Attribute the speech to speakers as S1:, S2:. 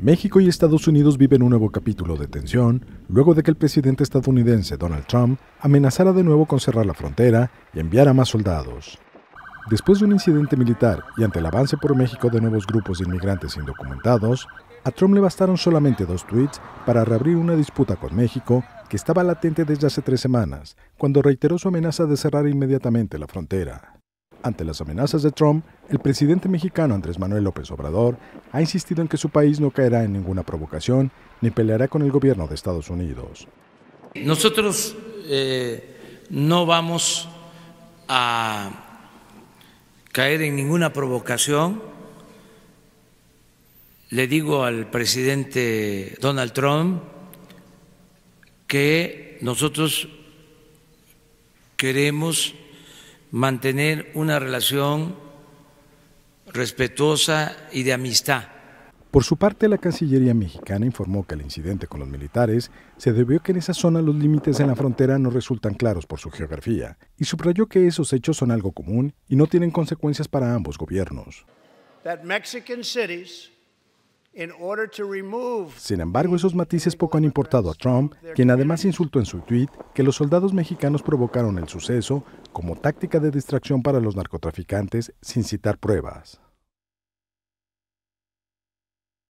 S1: México y Estados Unidos viven un nuevo capítulo de tensión luego de que el presidente estadounidense Donald Trump amenazara de nuevo con cerrar la frontera y enviar a más soldados. Después de un incidente militar y ante el avance por México de nuevos grupos de inmigrantes indocumentados, a Trump le bastaron solamente dos tweets para reabrir una disputa con México que estaba latente desde hace tres semanas, cuando reiteró su amenaza de cerrar inmediatamente la frontera. Ante las amenazas de Trump, el presidente mexicano Andrés Manuel López Obrador ha insistido en que su país no caerá en ninguna provocación ni peleará con el gobierno de Estados Unidos.
S2: Nosotros eh, no vamos a caer en ninguna provocación. Le digo al presidente Donald Trump que nosotros queremos mantener una relación respetuosa y de amistad.
S1: Por su parte, la Cancillería mexicana informó que el incidente con los militares se debió a que en esa zona los límites en la frontera no resultan claros por su geografía, y subrayó que esos hechos son algo común y no tienen consecuencias para ambos gobiernos. Sin embargo, esos matices poco han importado a Trump, quien además insultó en su tweet que los soldados mexicanos provocaron el suceso como táctica de distracción para los narcotraficantes sin citar pruebas.